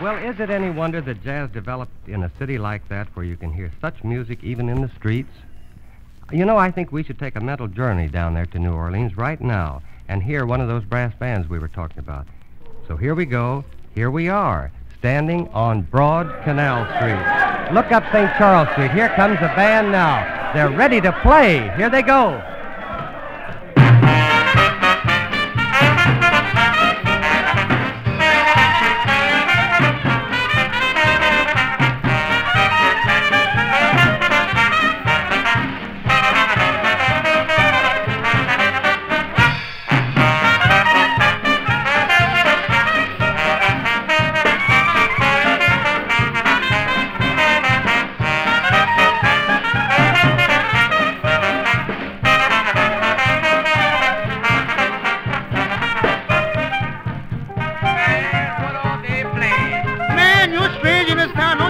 Well, is it any wonder that jazz developed in a city like that where you can hear such music even in the streets? You know, I think we should take a mental journey down there to New Orleans right now and hear one of those brass bands we were talking about. So here we go. Here we are, standing on Broad Canal Street. Look up St. Charles Street. Here comes the band now. They're ready to play. Here they go.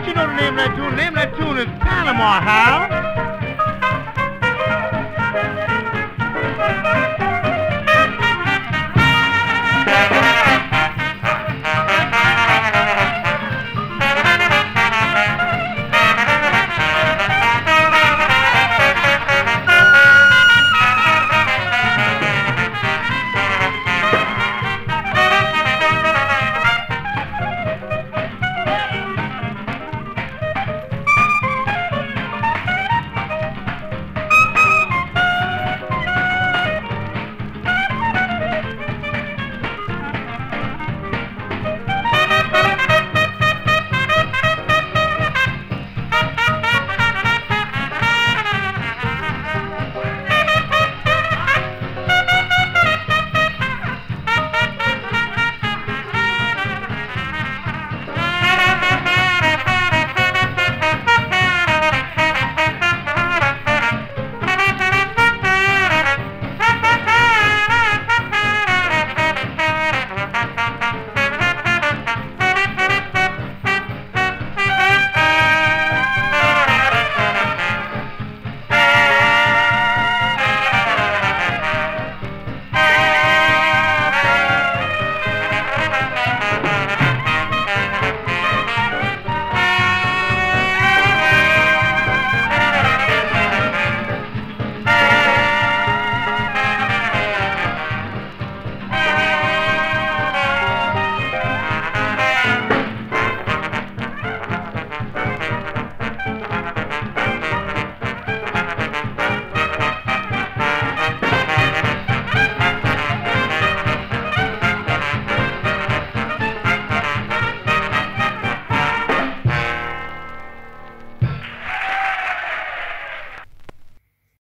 You know the name of that tune? The name of that tune is Panama, Hal.